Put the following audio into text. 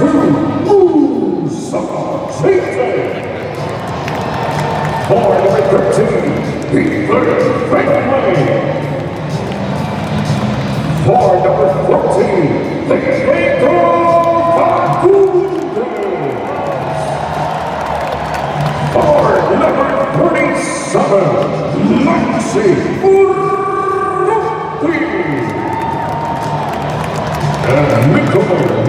two, Usama Chase. For number 13, the third Franklin. For number 14, the Diego Fagundes. Number 37, Maxi Urruti. And Nicholas